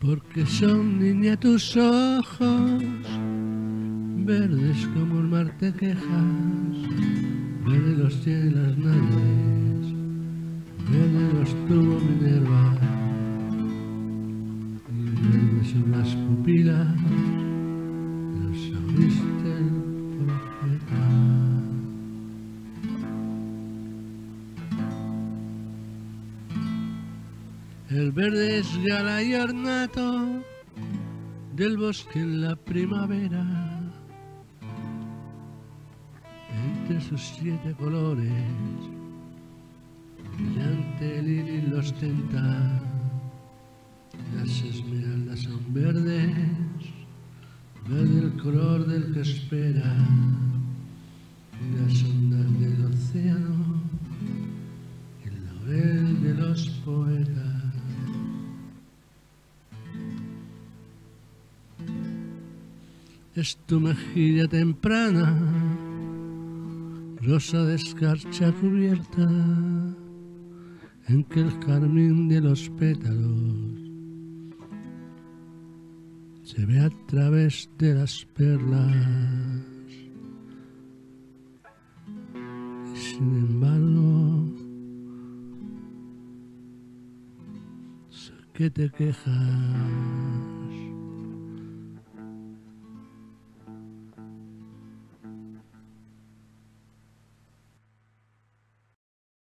porque son niña tus ojos, verdes como el mar te quejas, verdes los tiene las narices, verdes los tuvo Minerva, verdes son las pupilas, El verde es gala y ornato del bosque en la primavera. Entre sus siete colores, brillante lili los tenta. Las esmeraldas son verdes, verde el color del que espera. Las ondas del océano, el laurel de los poetas. Es tu mejilla temprana, rosa de escarcha cubierta, en que el carmín de los pétalos se ve a través de las perlas. Sin embargo, sé que te quejas.